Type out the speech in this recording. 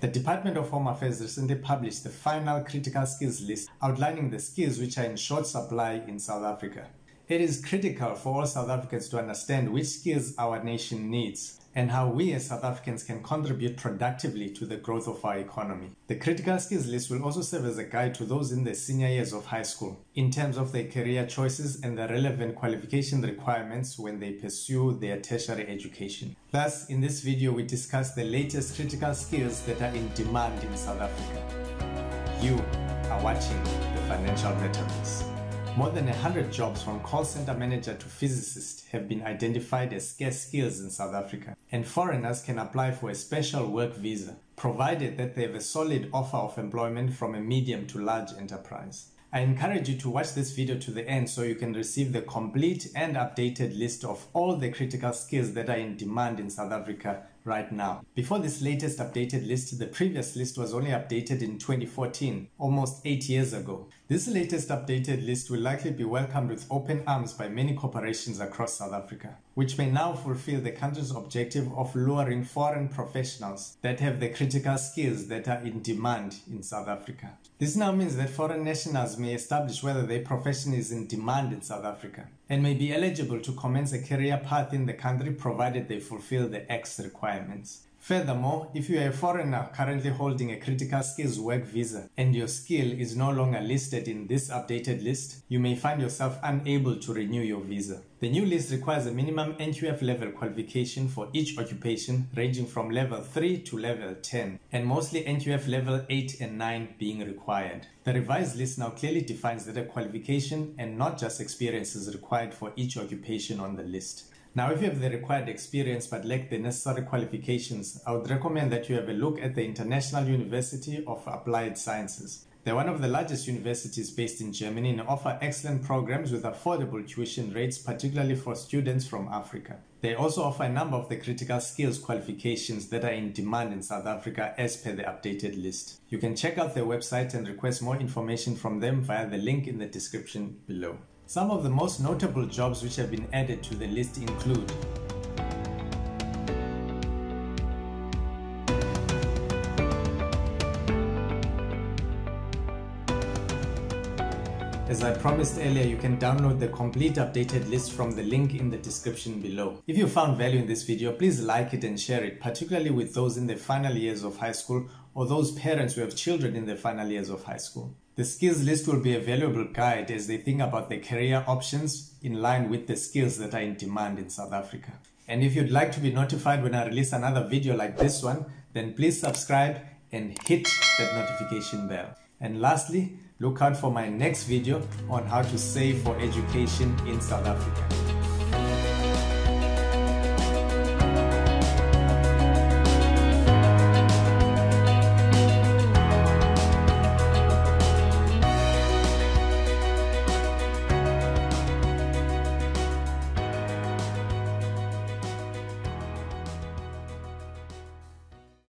The Department of Home Affairs recently published the final critical skills list outlining the skills which are in short supply in South Africa. It is critical for all South Africans to understand which skills our nation needs and how we as South Africans can contribute productively to the growth of our economy. The critical skills list will also serve as a guide to those in the senior years of high school in terms of their career choices and the relevant qualification requirements when they pursue their tertiary education. Thus, in this video, we discuss the latest critical skills that are in demand in South Africa. You are watching the Financial Metaverse. More than 100 jobs from call center manager to physicist have been identified as scarce skills in South Africa, and foreigners can apply for a special work visa, provided that they have a solid offer of employment from a medium to large enterprise. I encourage you to watch this video to the end so you can receive the complete and updated list of all the critical skills that are in demand in South Africa right now. Before this latest updated list, the previous list was only updated in 2014, almost 8 years ago. This latest updated list will likely be welcomed with open arms by many corporations across South Africa, which may now fulfill the country's objective of luring foreign professionals that have the critical skills that are in demand in South Africa. This now means that foreign nationals may establish whether their profession is in demand in South Africa and may be eligible to commence a career path in the country provided they fulfill the X requirements. Furthermore, if you are a foreigner currently holding a critical skills work visa and your skill is no longer listed in this updated list, you may find yourself unable to renew your visa. The new list requires a minimum NQF level qualification for each occupation ranging from level 3 to level 10 and mostly NQF level 8 and 9 being required. The revised list now clearly defines that a qualification and not just experience is required for each occupation on the list. Now, if you have the required experience but lack the necessary qualifications, I would recommend that you have a look at the International University of Applied Sciences. They're one of the largest universities based in Germany and offer excellent programs with affordable tuition rates, particularly for students from Africa. They also offer a number of the critical skills qualifications that are in demand in South Africa as per the updated list. You can check out their website and request more information from them via the link in the description below. Some of the most notable jobs which have been added to the list include As I promised earlier, you can download the complete updated list from the link in the description below. If you found value in this video, please like it and share it, particularly with those in the final years of high school or those parents who have children in the final years of high school. The skills list will be a valuable guide as they think about their career options in line with the skills that are in demand in South Africa. And if you'd like to be notified when I release another video like this one, then please subscribe and hit that notification bell. And lastly, look out for my next video on how to save for education in South Africa.